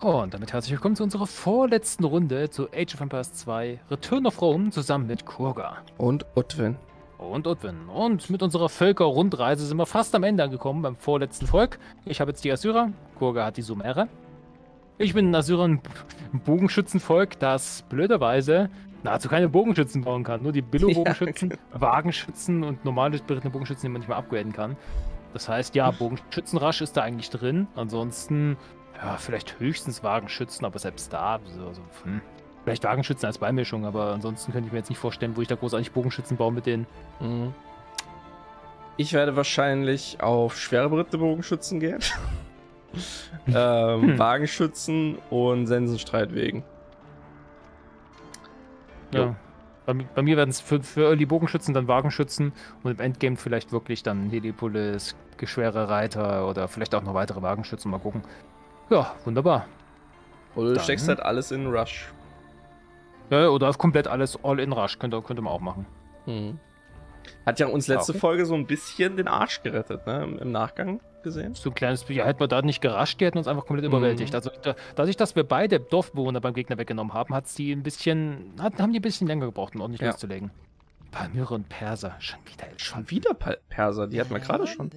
Und damit herzlich willkommen zu unserer vorletzten Runde zu Age of Empires 2 Return of Rome zusammen mit Kurga. Und Utwin. Und Utwin. Und mit unserer Völkerrundreise sind wir fast am Ende angekommen beim vorletzten Volk. Ich habe jetzt die Assyrer, Kurga hat die Sumerer. Ich bin ein Assyrer, ein Bogenschützenvolk, das blöderweise nahezu keine Bogenschützen bauen kann. Nur die Billo-Bogenschützen, ja, genau. Wagenschützen und normale berittene Bogenschützen, die man nicht mehr upgraden kann. Das heißt, ja, Bogenschützenrasch ist da eigentlich drin. Ansonsten ja, vielleicht höchstens Wagenschützen, aber selbst da, so, so, hm. Vielleicht Wagenschützen als Beimischung, aber ansonsten könnte ich mir jetzt nicht vorstellen, wo ich da großartig Bogenschützen baue mit denen. Mhm. Ich werde wahrscheinlich auf schwere berittene Bogenschützen gehen. ähm, hm. Wagenschützen und Sensenstreitwegen. Ja. Bei, bei, mir werden es für, für Early Bogenschützen dann Wagenschützen und im Endgame vielleicht wirklich dann Helipolis, schwere Reiter oder vielleicht auch noch weitere Wagenschützen. Mal gucken. Ja, wunderbar. Oder du steckst halt alles in Rush. Ja, oder komplett alles all in Rush. Könnte, könnte man auch machen. Hm. Hat ja uns letzte okay. Folge so ein bisschen den Arsch gerettet, ne? Im Nachgang gesehen. So ein kleines bisschen. Ja, hätten wir da nicht gerascht, die hätten uns einfach komplett mhm. überwältigt. Also da, dadurch, dass wir beide Dorfbewohner beim Gegner weggenommen haben, hat's die ein bisschen, hat, haben die ein bisschen länger gebraucht, um ordentlich ja. loszulegen. Palmyra und Perser. Schon wieder. Schon wieder pa Perser, die hatten wir gerade schon.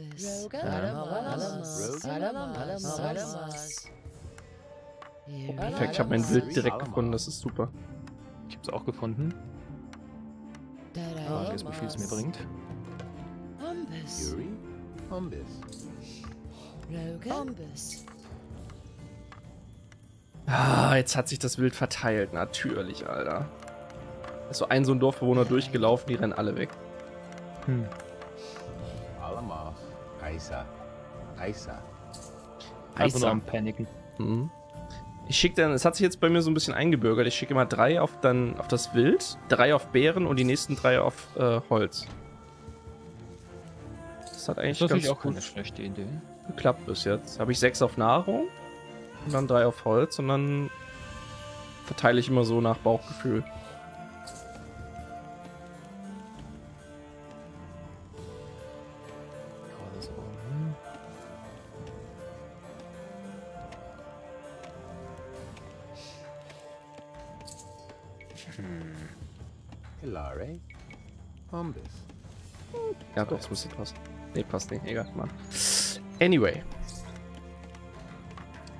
Oh, perfekt, ich habe mein Wild direkt gefunden, das ist super. Ich habe es auch gefunden. Warte jetzt, wie viel es mir bringt. Ah, jetzt hat sich das Wild verteilt, natürlich, Alter ist so ein so ein Dorfbewohner durchgelaufen, die rennen alle weg. Hm. Aisa. Aisa. Einfach nur am Paniken. Mhm. Ich schicke dann, es hat sich jetzt bei mir so ein bisschen eingebürgert. Ich schicke immer drei auf dann auf das Wild, drei auf Bären und die nächsten drei auf äh, Holz. Das hat eigentlich das ganz auch keine schlechte Idee. geklappt bis jetzt. Habe ich sechs auf Nahrung und dann drei auf Holz und dann verteile ich immer so nach Bauchgefühl. Doch, es müsste passen. Nee, passt nicht. Egal, Mann. Anyway.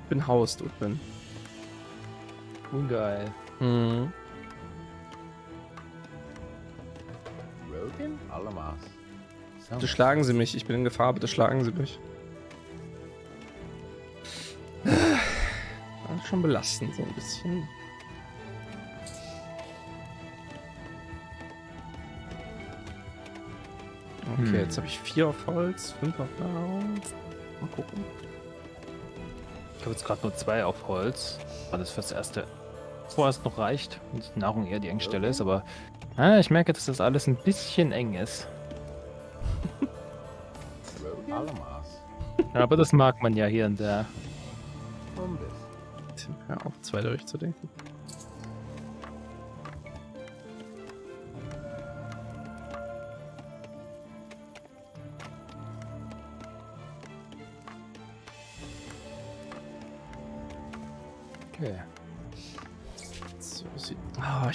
Ich bin Haus, du bin. Ungeil. Mhm. Bitte schlagen Sie mich. Ich bin in Gefahr. Bitte schlagen Sie mich. schon belastend, so ein bisschen. Okay, hm. jetzt habe ich vier auf Holz, fünf auf Nahrung. Mal gucken. Ich habe jetzt gerade nur zwei auf Holz, weil das fürs erste vorerst noch reicht und Nahrung eher die Engstelle ist, aber ah, ich merke, dass das alles ein bisschen eng ist. aber das mag man ja hier und da. Hör auf, zwei durchzudenken.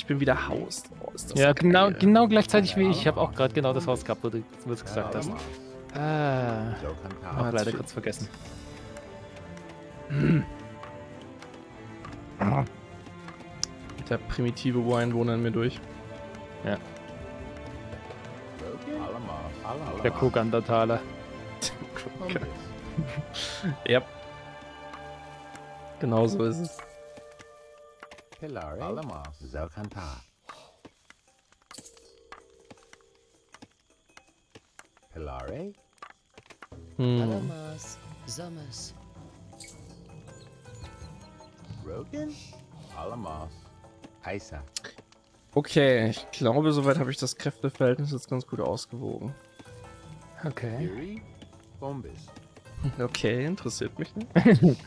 Bin wieder Haus. Oh, ja, genau, genau gleichzeitig wie ich. Ich habe auch gerade genau das Haus gehabt, wo du es gesagt hast. Ah, hab leider kurz vergessen. Der primitive Ureinwohner in mir durch. Ja. Der Kogandathaler. ja. Genau so ist es. Pilare Alamas Zelkanta. Pilare hm. Alamas Zamas. Rogan Alamas Aisa. Okay, ich glaube, soweit habe ich das Kräfteverhältnis jetzt ganz gut ausgewogen. Okay. Okay, interessiert mich nicht.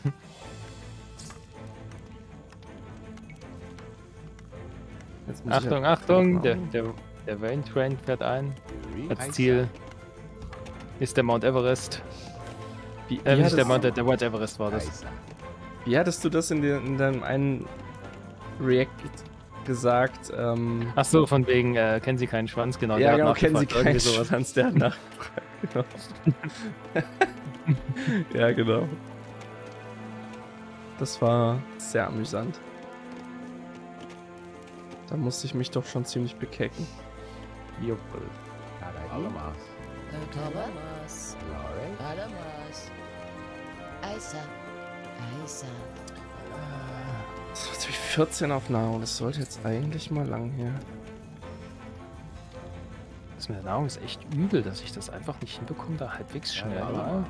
Achtung, Achtung, der, der, der Rain Train fährt ein. Als Ziel ist der Mount Everest. Wie, äh, nicht der Mount, der White Everest war das. Wie hattest du das in, de, in deinem einen React gesagt? Ähm, Ach so, von wegen, äh, kennen Sie keinen Schwanz, genau. ja, der hat genau, kennen Sie keinen sowas. Schwanz, der hat nachgefragt. Genau. ja, genau. Das war sehr amüsant. Da musste ich mich doch schon ziemlich bekecken. Juppel. Alamas. Alamas. Alamas. Aisa. Aisa. Das mich 14 auf Nahrung. Das sollte jetzt eigentlich mal lang hier. Das mit der Nahrung ist echt übel, dass ich das einfach nicht hinbekomme, da halbwegs schnell mal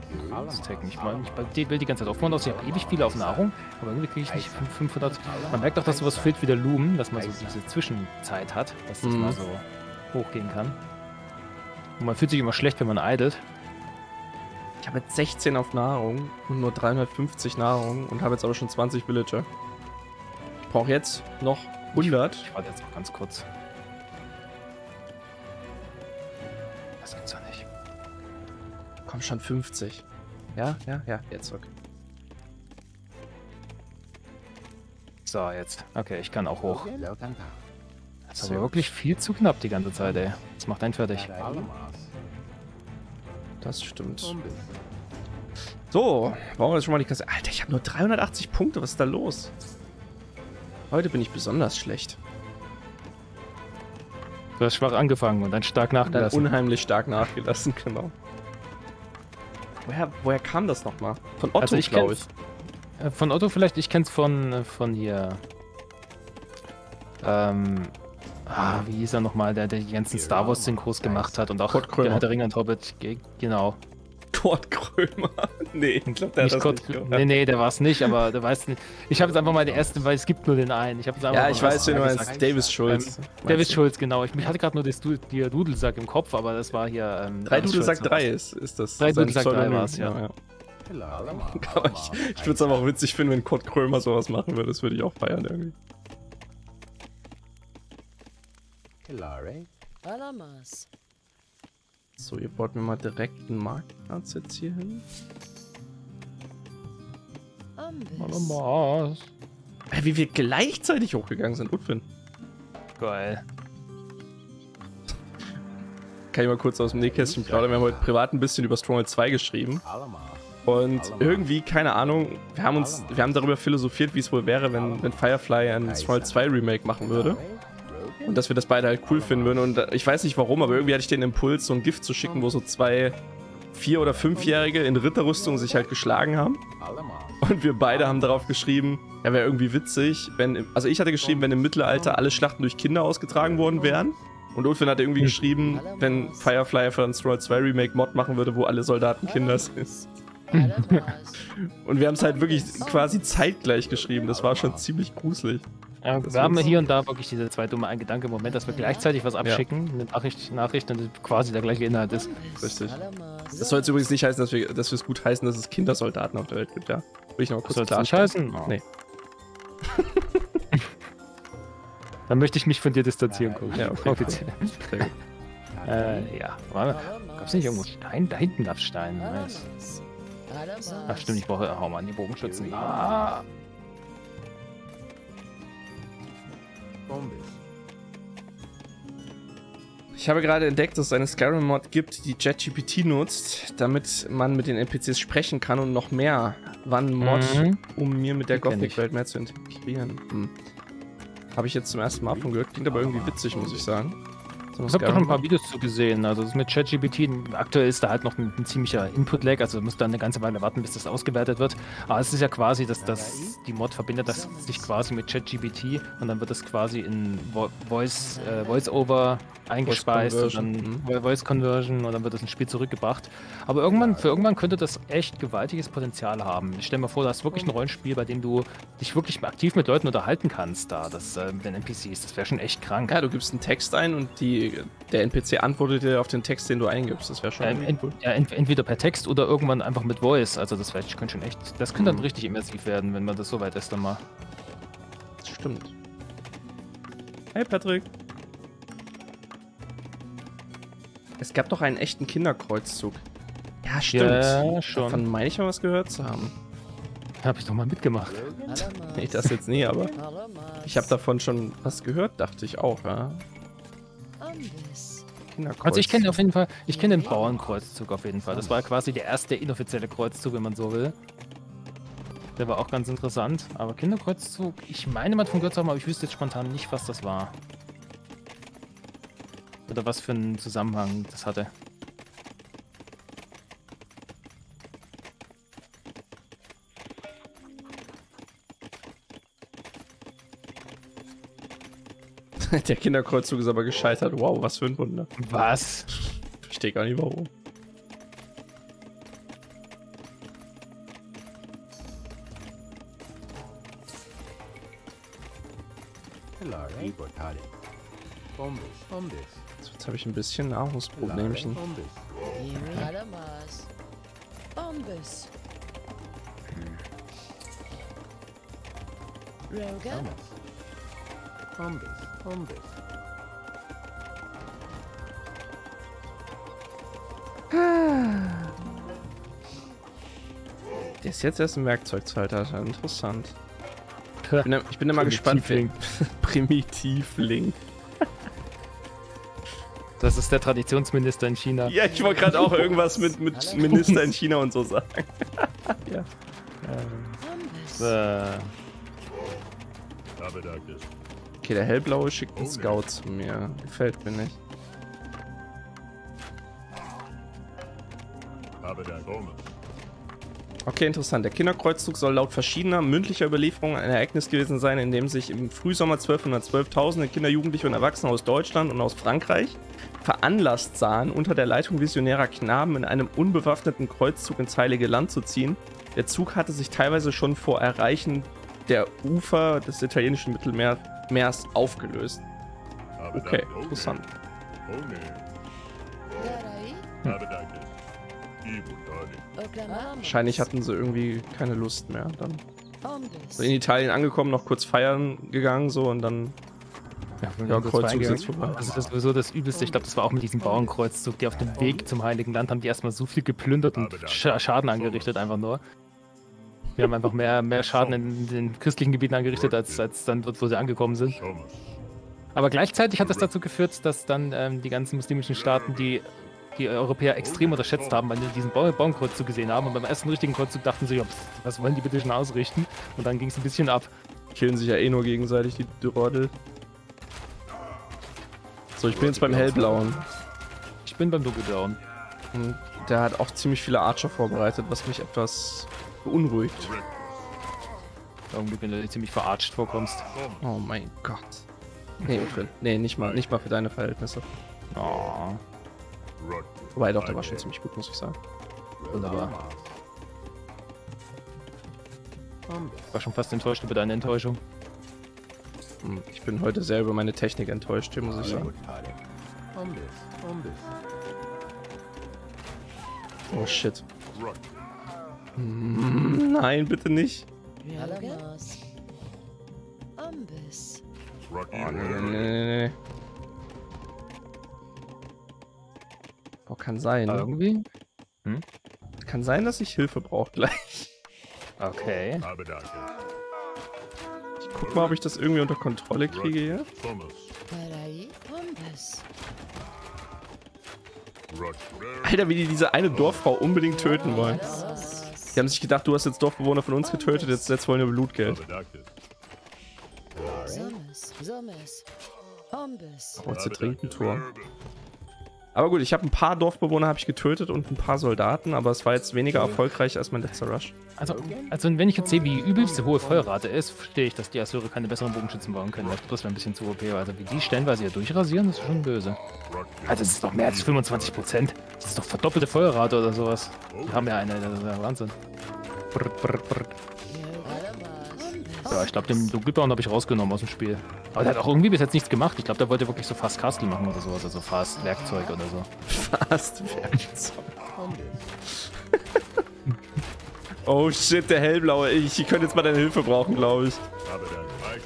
zu tacken. Ich meine, ich will die ganze Zeit aufbauen, aus ich habe ewig viel auf Nahrung, aber irgendwie kriege ich nicht 500. Man merkt auch, dass sowas fehlt wie der Lumen, dass man so diese Zwischenzeit hat, dass das Mhm. mal so hochgehen kann. Und man fühlt sich immer schlecht, wenn man idelt. Ich habe jetzt 16 auf Nahrung und nur 350 Nahrung und habe jetzt aber schon 20 Villager. Ich brauche jetzt noch 100. Ich warte jetzt noch ganz kurz. Schon 50. Ja, ja, ja, jetzt okay. So, jetzt. Okay, ich kann auch hoch. Das ist aber wirklich viel zu knapp die ganze Zeit, ey. Das macht einen fertig. Das stimmt. So, brauchen wir jetzt schon mal die Kasse. Alter, ich habe nur 380 Punkte. Was ist da los? Heute bin ich besonders schlecht. Du hast schwach angefangen und dann stark Dann nachgelassen. unheimlich stark nachgelassen, genau. Woher, woher kam das nochmal? Von Otto, Also ich glaube ich. Äh, Von Otto vielleicht, ich kenn's von, äh, von hier. Ähm. Ah, wie hieß er nochmal, der, der die ganzen Star Wars Synchros gemacht hat und auch Krömer. der Herr der Ringe und Hobbit. Ge- Genau. Kurt Krömer. nee, ich glaube, der nicht hat das Kurt, nicht nee, nee, der war's nicht, aber der weiß nicht. Ich habe jetzt einfach mal den ersten, weil es gibt nur den einen. Ich habe jetzt einfach Ja, mal ich weiß, wen du gesagt. meinst. Davis Schulz. David Meinst du? Schulz, genau. Ich, ich hatte gerade nur das Du- die Dudelsack im Kopf, aber das war hier. Ähm, Drei Dudelsack Schulz. 3 ist, ist das. Drei Dudelsack drei Pseudonym. war's, ja. Aber ich ich würde es aber auch witzig finden, wenn Kurt Krömer sowas machen würde. Das würde ich auch feiern irgendwie. Pilare. Alamas. So, ihr baut mir mal direkt einen Marktplatz jetzt hier hin. Ambis. Mars. Äh, Wie wir gleichzeitig hochgegangen sind. Utfin. Geil. Kann ich mal kurz aus dem Nähkästchen plaudern. Wir haben heute privat ein bisschen über Stronghold 2 geschrieben. Und irgendwie, keine Ahnung, wir haben uns, wir haben darüber philosophiert, wie es wohl wäre, wenn, wenn Firefly ein Stronghold 2 Remake machen würde. Und dass wir das beide halt cool finden würden. Und ich weiß nicht warum, aber irgendwie hatte ich den Impuls, so ein Gift zu schicken, wo so zwei Vier- oder Fünfjährige in Ritterrüstung sich halt geschlagen haben. Und wir beide haben darauf geschrieben, ja, wäre irgendwie witzig, wenn, also ich hatte geschrieben, wenn im Mittelalter alle Schlachten durch Kinder ausgetragen worden wären. Und Ulfin hatte irgendwie geschrieben, wenn Firefly einfach ein Stronghold 2 Remake Mod machen würde, wo alle Soldaten Kinder sind. Und wir haben es halt wirklich quasi zeitgleich geschrieben. Das war schon ziemlich gruselig. Ja, wir haben hier und da wirklich diese zwei dumme Gedanke im Moment, dass wir gleichzeitig was abschicken, eine Nachricht, Nachricht und quasi der gleiche Inhalt ist. Richtig. Das soll jetzt übrigens nicht heißen, dass wir dass wir es gut heißen, dass es Kindersoldaten auf der Welt gibt, ja. Will ich noch kurz klarstellen. heißen? Oh. Nee. Dann möchte ich mich von dir distanzieren, gucken. Ja, okay. Offiziell. Äh, ja. Gab's nicht irgendwo Stein? Da hinten gab's Stein. Nice. Ach stimmt, ich brauche, hau mal an die Bogenschützen. Ah, Umbis. Ich habe gerade entdeckt, dass es eine Skyrim-Mod gibt, die JetGPT nutzt, damit man mit den NPCs sprechen kann und noch mehr. Wann Mod, Mhm. um mir mit der. Gothic-Welt mehr zu integrieren. Hm. Habe ich jetzt zum ersten Mal von gehört. Klingt aber irgendwie witzig, muss ich sagen. So Ich habe da schon ein paar. Videos zu gesehen. Also das mit ChatGPT, aktuell ist da halt noch ein, ein ziemlicher Input-Lag, also muss da eine ganze Weile warten, bis das ausgewertet wird. Aber es ist ja quasi, dass das die Mod verbindet das sich quasi mit ChatGPT und dann wird das quasi in Vo Voice, äh, Voice-Over eingespeist Voice und dann Voice Conversion und dann wird das ins Spiel zurückgebracht. Aber irgendwann, für irgendwann könnte das echt gewaltiges Potenzial haben. Ich stell mir vor, du hast wirklich ein Rollenspiel, bei dem du dich wirklich aktiv mit Leuten unterhalten kannst da, das äh, mit den NPCs. Das wäre schon echt krank. Ja, du gibst einen Text ein und die, der NPC antwortet dir auf den Text, den du eingibst. Das wäre schon Ja, ent, cool. ja, ent, entweder per Text oder irgendwann einfach mit Voice. Also das wär- könnte schon echt, das könnte dann Mhm. richtig immersiv werden, wenn man das so weit ist dann mal. Das stimmt. Hey Patrick. Es gab doch einen echten Kinderkreuzzug. Ja, stimmt. Ja, schon. Davon meine ich mal was gehört zu haben. Hab ich doch mal mitgemacht. Nee, das jetzt nie, aber ich habe davon schon was gehört, dachte ich auch, ja. Kinderkreuz. Also ich kenne auf jeden Fall, ich kenne den Bauernkreuzzug auf jeden Fall. Das war quasi der erste inoffizielle Kreuzzug, wenn man so will. Der war auch ganz interessant. Aber Kinderkreuzzug, ich meine mal von gehört haben, aber ich wüsste jetzt spontan nicht, was das war. Oder was für einen Zusammenhang das hatte. Der Kinderkreuzzug ist aber gescheitert. Wow, was für ein Wunder. Was? Verstehe gar nicht warum. So, Jetzt habe ich ein bisschen Nahrungsproblemchen. Bombus. Alamas. Bombus, Bombus. Der ist jetzt erst ein Werkzeugzeitalter. Interessant. Ich bin, ich bin immer gespannt. Primitivling. Das ist der Traditionsminister in China. Ja, ich wollte gerade auch irgendwas mit, mit Minister in China und so sagen. ja. Umbus. Äh, Okay, der hellblaue schickt einen Scout zu mir. Gefällt mir nicht. Okay, interessant. Der Kinderkreuzzug soll laut verschiedener mündlicher Überlieferungen ein Ereignis gewesen sein, in dem sich im Frühsommer 1212 tausende Kinder, Jugendliche und Erwachsene aus Deutschland und aus Frankreich veranlasst sahen, unter der Leitung visionärer Knaben in einem unbewaffneten Kreuzzug ins Heilige Land zu ziehen. Der Zug hatte sich teilweise schon vor Erreichen der Ufer des italienischen Mittelmeers aufgelöst. Okay, interessant. Oklahoma. Wahrscheinlich hatten sie irgendwie keine Lust mehr. Dann in Italien angekommen, noch kurz feiern gegangen so und dann ja, Kreuzzug ist vorbei. Also das ist sowieso das Übelste. Ich glaube, das war auch mit diesem Bauernkreuzzug, die auf dem Weg zum Heiligen Land haben die erstmal so viel geplündert und Scha Schaden angerichtet einfach nur. Wir haben einfach mehr, mehr Schaden in den christlichen Gebieten angerichtet, als, als dann dort, wo sie angekommen sind. Aber gleichzeitig hat das dazu geführt, dass dann ähm, die ganzen muslimischen Staaten die, die Europäer extrem unterschätzt haben, weil sie diesen Bau Bauernkreuzzug gesehen haben. Und beim ersten richtigen Kreuzzug dachten sie, ja, pff, was wollen die bitte schon ausrichten? Und dann ging es ein bisschen ab. killen sich ja eh nur gegenseitig, die Dürordel. So, ich bin jetzt beim hellblauen. Ich bin beim Dunkelblauen. Und der hat auch ziemlich viele Archer vorbereitet, was mich etwas beunruhigt. Irgendwie, wenn du dir ziemlich verarscht vorkommst. Oh mein Gott. Nee, für, nee nicht, mal, nicht mal für deine Verhältnisse. Oh, Wobei doch, der war schon ziemlich gut, muss ich sagen. wunderbar. Ich war schon fast enttäuscht über deine Enttäuschung. Hm, Ich bin heute sehr über meine Technik enttäuscht, hier muss ich sagen. Oh shit. Hm, Nein, bitte nicht. Alamas. Umbus. Oh, nee, nee, nee. Oh, kann sein. Ne? irgendwie? Kann sein, dass ich Hilfe brauche gleich. Okay. Ich guck mal, ob ich das irgendwie unter Kontrolle kriege hier. Alter, wie die diese eine Dorffrau unbedingt töten wollen. Die haben sich gedacht, du hast jetzt Dorfbewohner von uns getötet, jetzt, jetzt wollen wir Blutgeld. Oh, zu trinken, Tor. Aber gut, ich habe ein paar Dorfbewohner habe ich getötet und ein paar Soldaten, aber es war jetzt weniger erfolgreich als mein letzter Rush. Also, also wenn ich jetzt sehe, wie übelste hohe Feuerrate ist, verstehe ich, dass die Assyrer keine besseren Bogenschützen bauen können. Das wäre ein bisschen zu OP. Also wie die stellenweise hier durchrasieren, das ist schon böse. Also das ist doch mehr als 25 Prozent. Das ist doch verdoppelte Feuerrate oder sowas. Die haben ja eine, das ist ja Wahnsinn. Brr, brr, brr. Ja, ich glaube, den Dunkelbauen habe ich rausgenommen aus dem Spiel. Aber der hat auch irgendwie bis jetzt nichts gemacht. Ich glaube, der wollte wirklich so Fast Castle machen oder sowas. Also Fast Werkzeug oder so. Fast Werkzeug. Oh shit, der Hellblaue. Ich, ich könnte jetzt mal deine Hilfe brauchen, glaube ich.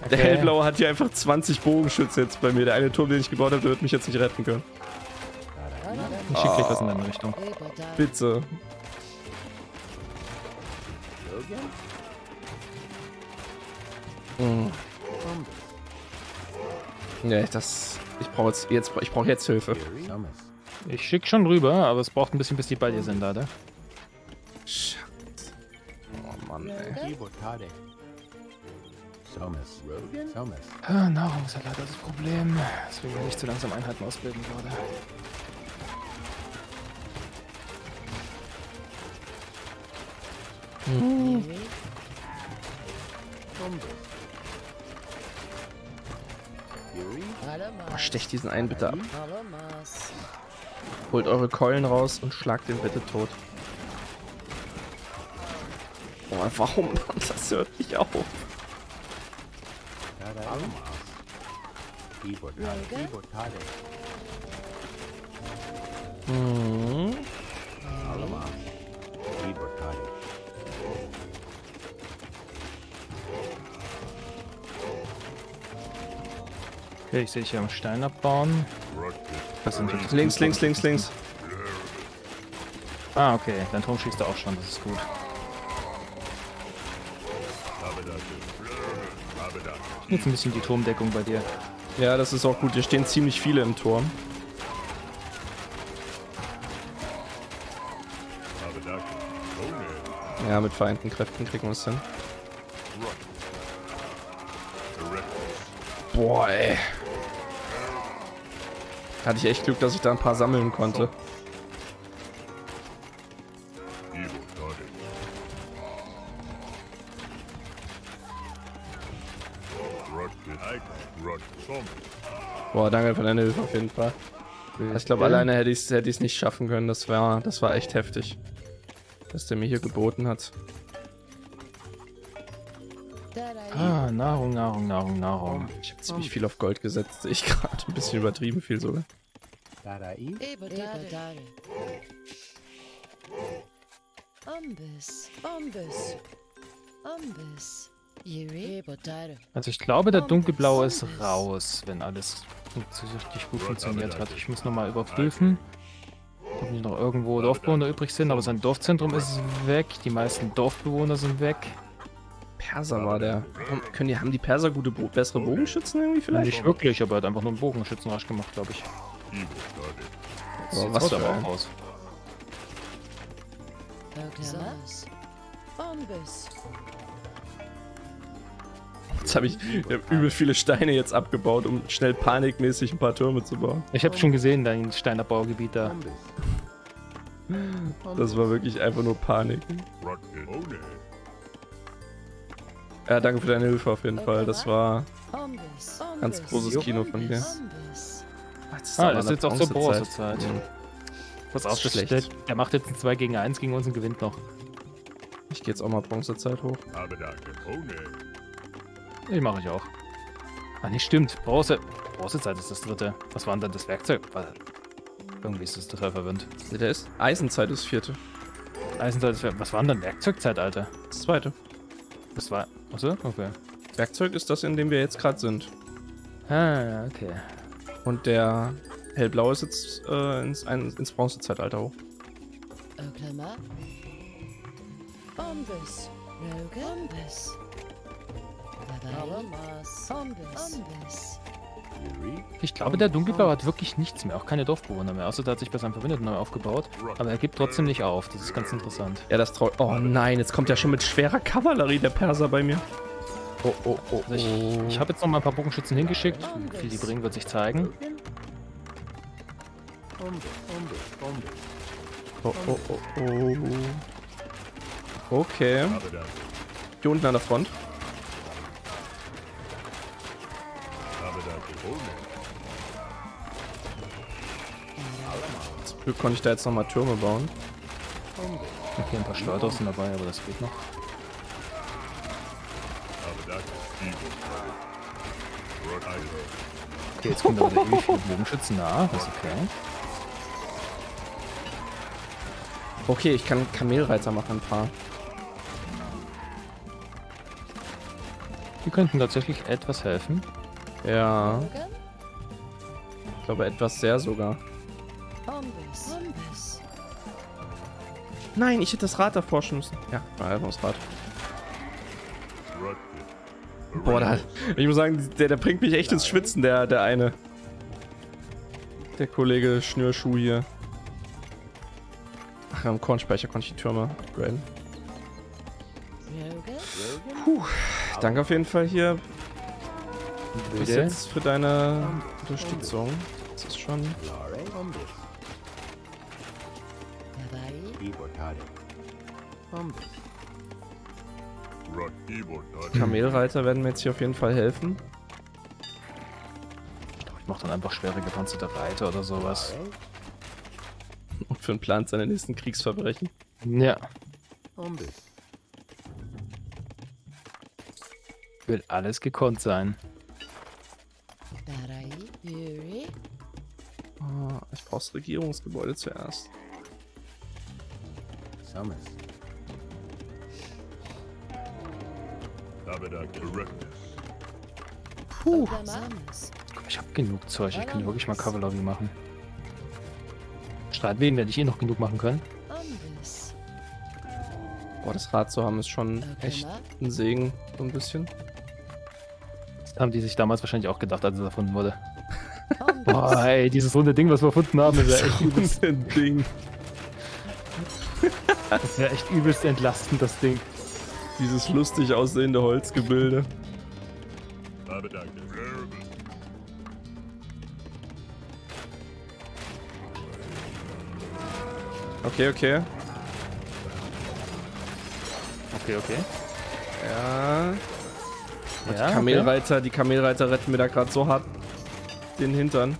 Der. Hellblaue hat hier einfach 20 Bogenschütze jetzt bei mir. Der eine Turm, den ich gebaut habe, der wird mich jetzt nicht retten können. Ich schicke gleich was in deine Richtung. Bitte. Mhm. Nee, das. Ich brauche jetzt, jetzt, ich brauche jetzt Hilfe. Ich schick schon rüber, aber es braucht ein bisschen, bis die bei dir sind, leider. Scheiße. Oh Mann, ey. Ah, Nahrung ist ja leider das Problem. Deswegen will ich zu langsam Einheiten ausbilden gerade. Yuri. Oh, stecht diesen einen bitte ab. Holt eure Keulen raus und schlagt den bitte tot. Oh, warum? Das hört nicht auf. Mhm. Okay, ich sehe hier am Stein abbauen. Das sind jetzt Links, links, links, links. Ah, okay. Dein Turm schießt er auch schon, das ist gut. Jetzt ein bisschen die Turmdeckung bei dir. Ja, das ist auch gut. Hier stehen ziemlich viele im Turm. Ja, mit vereinten Kräften kriegen wir es hin. Boah, ey. Hatte ich echt Glück, dass ich da ein paar sammeln konnte. Boah, danke für deine Hilfe auf jeden Fall. Ich glaube, alleine hätte ich es hätte ich's nicht schaffen können. Das war, das war echt heftig. Was der mir hier geboten hat. Ah, Nahrung, Nahrung, Nahrung, Nahrung. Ich habe ziemlich viel auf Gold gesetzt, sehe ich gerade. Ein bisschen übertrieben viel sogar. Also ich glaube, der dunkelblaue ist raus, wenn alles richtig gut funktioniert hat. Ich muss nochmal überprüfen, ob nicht noch irgendwo Dorfbewohner übrig sind, aber sein Dorfzentrum ist weg, die meisten Dorfbewohner sind weg. Perser war der. Warum, können die, haben die Perser gute, Bo bessere Bogenschützen irgendwie vielleicht? Nicht wirklich, aber er hat einfach nur einen Bogenschützenrasch gemacht, glaube ich. Boah, Sieht was aus für aber auch aus. Jetzt habe ich, ich hab übel viele Steine jetzt abgebaut, um schnell panikmäßig ein paar Türme zu bauen. Ich habe schon gesehen, dein Steinerbaugebiet da. Das war wirklich einfach nur Panik. Ja, danke für deine Hilfe auf jeden Fall. Das war Umbus. ganz großes Kino von dir. Ah, das ist jetzt auch zur Bronzezeit. Mhm. Pass auf, das schlecht. der, der macht jetzt ein 2 gegen 1 gegen uns und gewinnt noch. Ich gehe jetzt auch mal Bronzezeit hoch. Ich mache ich auch. Ah, nicht stimmt. Bronze. Bronzezeit ist das dritte. Was war denn dann das Werkzeug? War- Irgendwie ist das total verwirrend. Der ist Eisenzeit ist vierte. Eisenzeit ist. Was war denn dann Werkzeugzeitalter? Das zweite. Das war. Achso, okay. Werkzeug ist das, in dem wir jetzt gerade sind. Ah, okay. Und der hellblaue ist jetzt äh, ins, ein, ins Bronzezeitalter hoch. Oklahoma. Umbus. Rogan. Umbus. Alamas. Umbus. Ich glaube, der Dunkelblau hat wirklich nichts mehr, auch keine Dorfbewohner mehr, außer der hat sich bei seinem Verbündeten neu aufgebaut. Aber er gibt trotzdem nicht auf, das ist ganz interessant. Ja, das traut. Oh nein, jetzt kommt ja schon mit schwerer Kavallerie der Perser bei mir. Oh, oh, oh, Also ich ich habe jetzt noch mal ein paar Bogenschützen hingeschickt, wie viel die bringen, wird sich zeigen. Oh, oh, oh, oh. Okay. Hier unten an der Front. Glück konnte ich da jetzt nochmal Türme bauen. Okay, ein paar Steuerdorf sind dabei, aber das geht noch. Okay, jetzt kommt aber der ewig viele Bogenschützen nach, das ist okay. Okay, ich kann Kamelreiter machen, ein paar. Die könnten tatsächlich etwas helfen. Ja, ich glaube etwas sehr sogar. Nein, ich hätte das Rad davor schon müssen. Ja, war einfach das Rad. Boah, da, ich muss sagen, der, der bringt mich echt ins Schwitzen, der, der eine. Der Kollege Schnürschuh hier. Ach, am Kornspeicher konnte ich die Türme upgraden. Rogan. Danke auf jeden Fall hier bis jetzt für deine Unterstützung. Das ist schon. Kamelreiter werden mir jetzt hier auf jeden Fall helfen. Ich mach dann einfach schwere gepanzerte Reiter oder sowas. Und für den Plan seiner nächsten Kriegsverbrechen. Ja, will alles gekonnt sein. Ah, ich brauche das Regierungsgebäude zuerst. Summers. Samus. Ich habe genug Zeug, ich kann wirklich mal Kavallerie machen. Streitwegen werde ich eh noch genug machen können. Boah, das Rad zu haben ist schon echt ein Segen, so ein bisschen. Das haben die sich damals wahrscheinlich auch gedacht, als es erfunden wurde. Boah, ey, dieses runde Ding, was wir erfunden haben, ist ja echt übelst, ein Ding. ist ja echt übelst entlastend, das Ding. Dieses lustig aussehende Holzgebilde. Okay, okay. Okay, okay. Ja. Ja, die Kamelreiter, die Kamelreiter retten mir da gerade so hart den Hintern.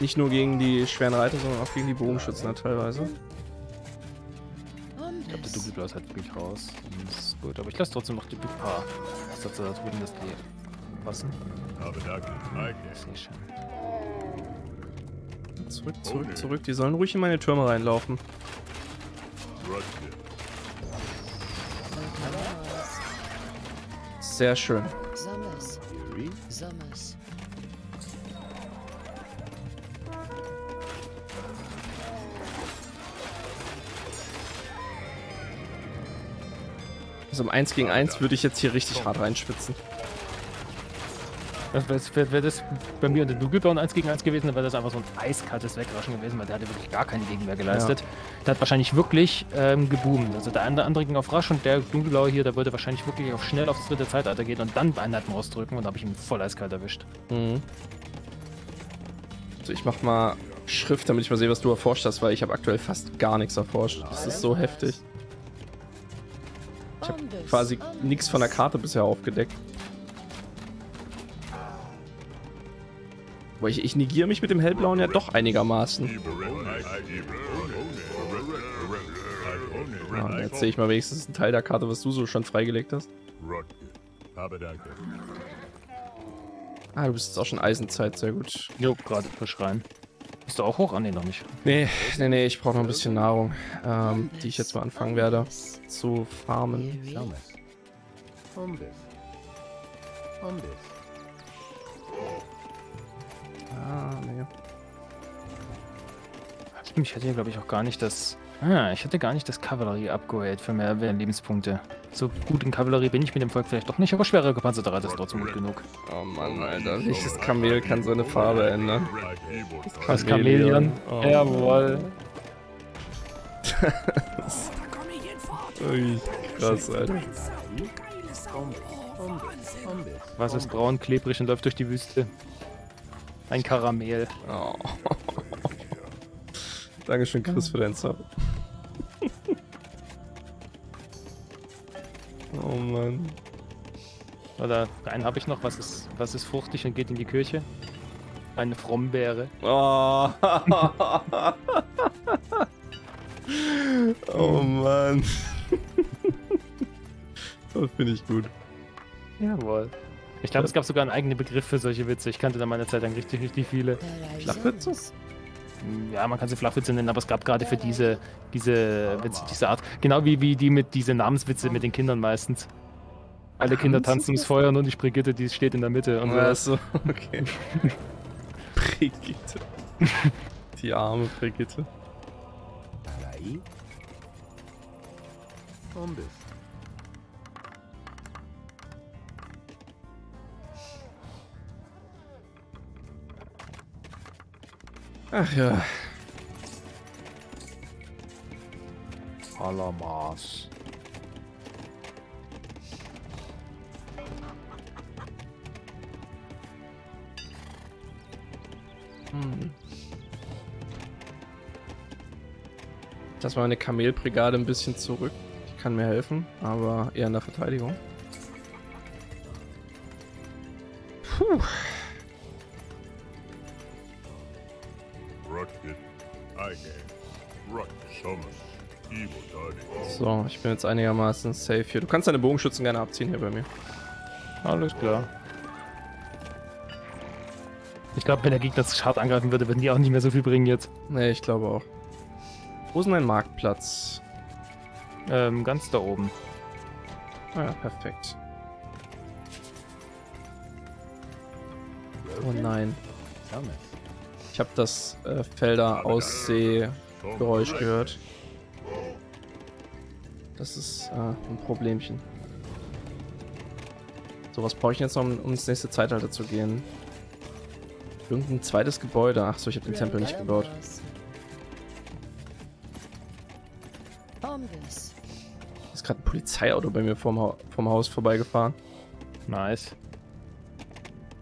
Nicht nur gegen die schweren Reiter, sondern auch gegen die Bogenschützen teilweise. Ich glaube, der. Doppelblau ist halt wirklich raus. Das ist gut, aber ich lasse trotzdem noch die Big Paar. Was dazu da drüben, dass die passen. Sehr schön. Zurück, zurück, zurück. Die sollen ruhig in meine Türme reinlaufen. Sehr schön. Summers. Summers. Also im 1 gegen 1 würde ich jetzt hier richtig hart reinschwitzen. Wäre wär, das bei mir und der Dougalbau ein 1 gegen 1 gewesen, dann wäre das einfach so ein eiskaltes Wegraschen gewesen, weil der hatte wirklich gar keine Gegenwehr geleistet. Der hat wahrscheinlich wirklich ähm, geboomt. Also der andere ging auf rasch und der Dunkelblaue hier, der wollte wahrscheinlich wirklich auf schnell aufs dritte Zeitalter gehen und dann Einheiten rausdrücken und da habe ich ihn voll eiskalt erwischt. Mhm. So, ich mach mal Schrift, damit ich mal sehe, was du erforscht hast, weil ich habe aktuell fast gar nichts erforscht. Das ist so heftig. Ich habe quasi nichts von der Karte bisher aufgedeckt. Aber ich, ich negiere mich mit dem hellblauen ja doch einigermaßen. Ja, jetzt sehe ich mal wenigstens einen Teil der Karte, was du so schon freigelegt hast. Ah, du bist jetzt auch schon Eisenzeit, sehr gut. Jo, gerade frisch rein. Bist du auch hoch? Ah, nee, noch nicht. Nee, nee, nee, ich brauche noch ein bisschen Nahrung, ähm, die ich jetzt mal anfangen werde zu farmen. Ah, nee. Stimmt, ich hatte ja, glaube ich, auch gar nicht das. Ah, ich hatte gar nicht das Kavallerie-Upgrade für mehr Lebenspunkte. So gut in Kavallerie bin ich mit dem Volk vielleicht doch nicht, aber schwere gepanzerte Reiter ist trotzdem gut genug. Oh Mann, Alter, welches Kamel kann seine Farbe ändern? Das Chameleon. Oh. Jawohl. Ui, krass, Alter. Was ist braun, klebrig und läuft durch die Wüste? Ein Karamell. Oh. Dankeschön, Chris, für deinen Sub. oh Mann. Oder einen habe ich noch, was ist, was ist fruchtig und geht in die Kirche? Eine Frombeere. Oh. oh Mann. das finde ich gut. Jawohl. Ich glaube, es gab sogar einen eigenen Begriff für solche Witze. Ich kannte da meine Zeit lang richtig, richtig viele. Flachwitze? Ja, man kann sie Flachwitze nennen, aber es gab gerade für diese, diese Witze, diese Art, genau wie, wie die mit diese Namenswitze mit den Kindern meistens. Alle Kinder tanzen ums Feuer, nur die Brigitte, die steht in der Mitte. Und sowas. so, okay. Brigitte. Die arme Brigitte. Darai. Ach ja. Alamas. Hm. Das war eine Kamelbrigade ein bisschen zurück. Die kann mir helfen, aber eher in der Verteidigung. Ich bin jetzt einigermaßen safe hier. Du kannst deine Bogenschützen gerne abziehen hier bei mir. Alles klar. Ich glaube, wenn der Gegner das hart angreifen würde, würden die auch nicht mehr so viel bringen jetzt. Nee, ich glaube auch. Wo ist denn ein Marktplatz? Ähm, ganz da oben. Ah ja, perfekt. Oh nein. Ich habe das äh, Felder Aussee Geräusch gehört. Das ist äh, ein Problemchen. So, was brauche ich jetzt noch, um, um ins nächste Zeitalter zu gehen? Irgendein zweites Gebäude. Ach so, ich habe den Tempel nicht gebaut. Ist gerade ein Polizeiauto bei mir vom, ha vom Haus vorbeigefahren. Nice.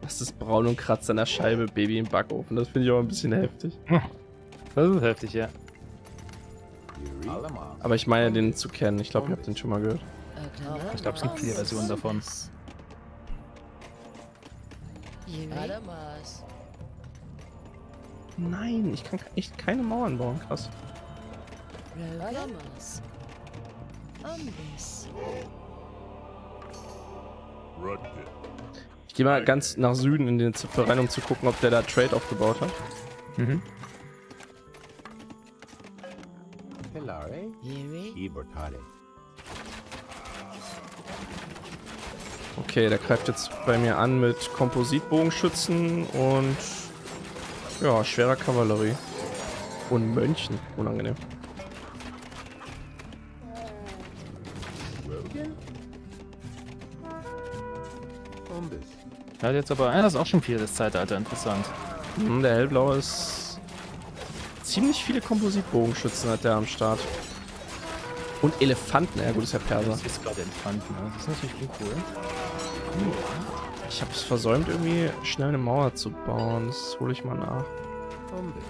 Das ist braun und kratzt an der Scheibe, Baby im Backofen. Das finde ich auch ein bisschen heftig. Das ist heftig, ja. Aber ich meine, den zu kennen. Ich glaube, ihr habt den schon mal gehört. Ich glaube, es gibt viele Versionen davon. Nein, ich kann echt keine Mauern bauen. Krass. Ich gehe mal ganz nach Süden in den Zipfel rein, um zu gucken, ob der da Trade aufgebaut hat. Mhm. Pelare. Yuri. Ibertade. Okay, der greift jetzt bei mir an mit Kompositbogenschützen und ja, schwerer Kavallerie. Und Mönchen. Unangenehm. Er hat jetzt aber, ja, das ist auch schon viel das Zeitalter, interessant. Hm, der hellblaue ist ziemlich viele Kompositbogenschützen hat der am Start. Und Elefanten, ja gut, ist ja Perser. Das ist gerade entfanden, ne? das ist natürlich uncool. Ich habe es versäumt, irgendwie schnell eine Mauer zu bauen. Das hole ich mal nach. Umbis.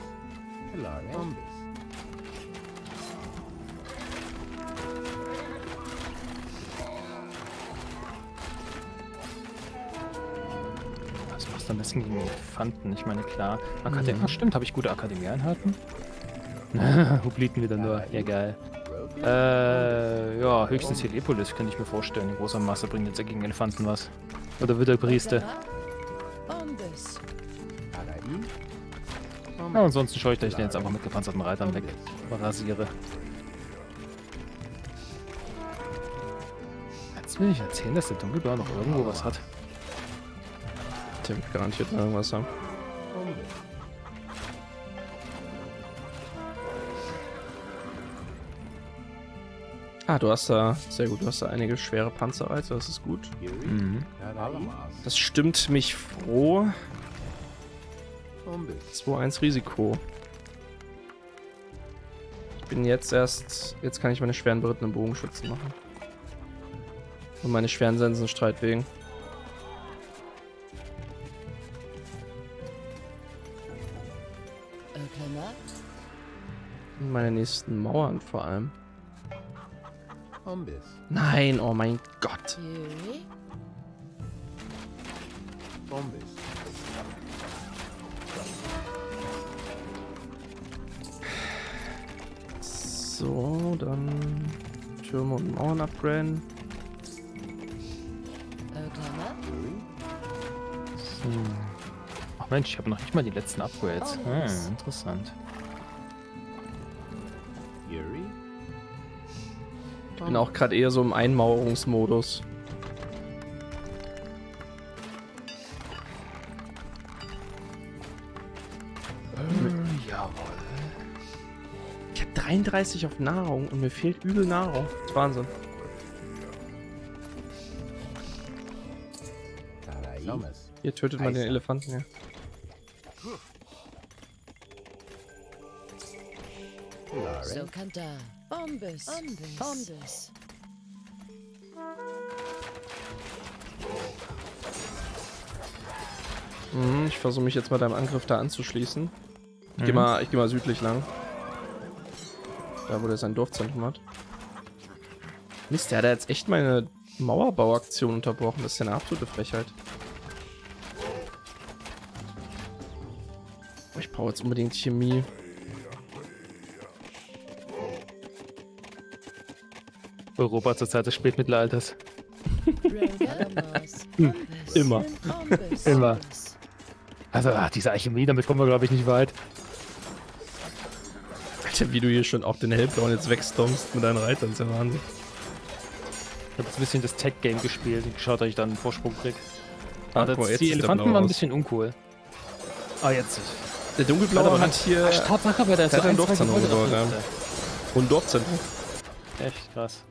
Das passt am besten gegen Elefanten, ich meine, klar. Akademie, ach, stimmt, habe ich gute Akademie-Einheiten? Hubliten wieder nur, ja geil. Äh, ja, höchstens Helepolis, könnte ich mir vorstellen. In großer Masse bringt jetzt ja gegen Elefanten was. Oder wird er Priester? Ja, ansonsten scheue ich den jetzt einfach mit gepanzerten Reitern weg. Rasiere. Jetzt will ich erzählen, dass der Dunkelbär noch irgendwo was hat. Der wird garantiert irgendwas haben. Ah, du hast da, sehr gut, du hast da einige schwere Panzerreiter, das ist gut. Mhm. Das stimmt mich froh. Umbis. 2-1 Risiko. Ich bin jetzt erst, jetzt kann ich meine schweren berittenen Bogenschützen machen. Und meine schweren Sensenstreitwegen. Oklahoma. Und meine nächsten Mauern vor allem. Umbis. Nein, oh mein Gott. Umbis. So, dann Türme und Mauern upgraden. Yuri. So. Ach Mensch, ich habe noch nicht mal die letzten Upgrades. Oh. Hm, interessant. Ich bin auch gerade eher so im Einmauerungsmodus. Ich habe 33 auf Nahrung und mir fehlt übel Nahrung. Das ist Wahnsinn. Hier tötet man den Elefanten, ja. Lauren. Zokanta. Bombus. Bombus. Bombus. Mhm, ich versuche mich jetzt mal deinem Angriff da anzuschließen. Ich geh Mhm. mal, ich geh mal südlich lang. Da, wo der sein Dorfzentrum hat. Mist, der hat jetzt echt meine Mauerbauaktion unterbrochen. Das ist ja eine absolute Frechheit. Oh, Ich brauche jetzt unbedingt Chemie. Europa zur Zeit des Spätmittelalters. Hm, immer. Immer. Also, ach, diese Alchemie, damit kommen wir, glaube ich, nicht weit. Alter, wie du hier schon auch den Hellblauen jetzt wegstompst mit deinen Reitern, ist ja Wahnsinn. Ich habe jetzt ein bisschen das Tech-Game gespielt und geschaut, dass ich dann einen Vorsprung krieg. Ah, mal, jetzt, die Elefanten waren ein bisschen uncool. Ah, jetzt. Der Dunkelblaue mal, hat hier Ach, Tatsache, aber der ist ein Dorfzentrum gebaut, davon. und Dorfzentrum. Echt krass.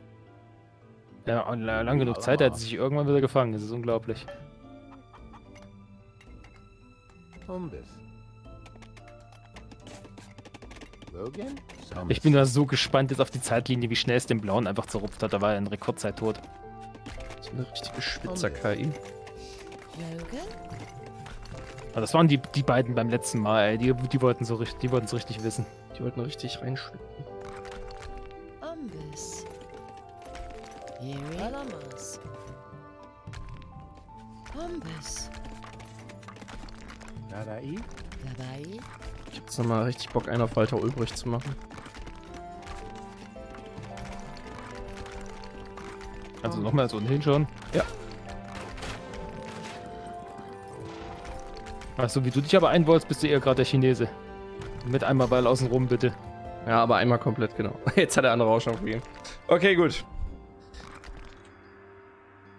Ja, lang genug Zeit, er hat sich irgendwann wieder gefangen. Das ist unglaublich. Ich bin da so gespannt jetzt auf die Zeitlinie, wie schnell es den Blauen einfach zerrupft hat. Da war er in Rekordzeit tot. So eine richtige Spitzer-KI. Logan. Aber das waren die, die beiden beim letzten Mal, ey. Die, die wollten so richtig, die wollten es richtig wissen. Die wollten richtig reinschwitzen. Bombus. Yuri. Alamas. Bombus. Nadai. Labai. Ich hab jetzt nochmal richtig Bock, einen auf Walter Ulbricht zu machen. Also nochmal so unten schon. Ja. Achso, wie du dich aber einwollst, bist du eher gerade der Chinese. Mit einmal Ball außen rum, bitte. Ja, aber einmal komplett, genau. Jetzt hat der andere auch schon gegeben. Okay, gut.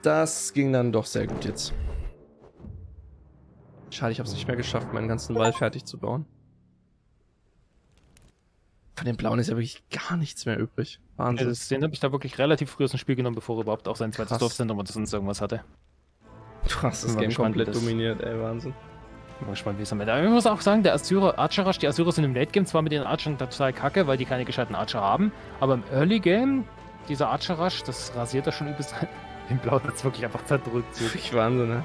Das ging dann doch sehr gut jetzt. Schade, ich habe es nicht mehr geschafft, meinen ganzen Wall fertig zu bauen. Von den Blauen ist ja wirklich gar nichts mehr übrig. Wahnsinn. Also, den habe ich da wirklich relativ früh aus dem Spiel genommen, bevor er überhaupt auch sein zweites Krass. Dorfzentrum oder sonst irgendwas hatte. du hast das bin Game komplett das- dominiert, ey, Wahnsinn. Bin mal gespannt, wie es damit. Aber ich muss auch sagen, der Assyrer, Archer Rush, die Assyrer sind im Late Game zwar mit den Archern total kacke, weil die keine gescheiten Archer haben, aber im Early Game, dieser Archer Rush, das rasiert da schon übelst. Den Blauen hat es wirklich einfach zerdrückt. So. Wirklich Wahnsinn, ne?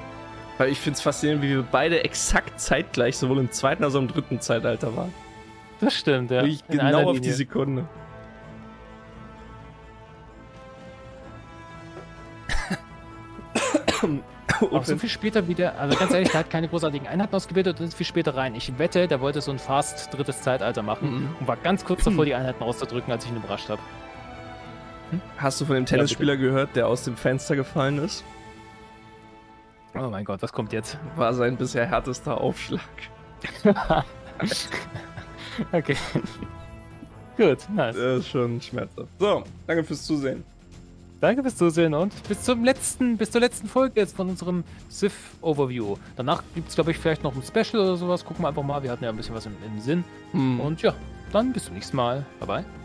Weil ich finde es faszinierend, wie wir beide exakt zeitgleich sowohl im zweiten als auch im dritten Zeitalter waren. Das stimmt, ja. In einer genau auf die. Sekunde. Auch so viel später wieder, also ganz ehrlich, der hat keine großartigen Einheiten ausgebildet und ist viel später rein. Ich wette, der wollte so ein fast drittes Zeitalter machen Mhm. und war ganz kurz davor, die Einheiten rauszudrücken, als ich ihn überrascht habe. Hast du von dem Tennisspieler gehört, der aus dem Fenster gefallen ist? Oh mein Gott, was kommt jetzt? War sein bisher härtester Aufschlag. Okay. Gut, nice. Das ist schon schmerzhaft. So, danke fürs Zusehen. Danke fürs Zusehen und bis zum letzten, bis zur letzten Folge jetzt von unserem Sith Overview. Danach gibt es, glaube ich, vielleicht noch ein Special oder sowas. Gucken wir einfach mal. Wir hatten ja ein bisschen was im, im Sinn. Hm. Und ja, dann bis zum nächsten Mal. Bye bye.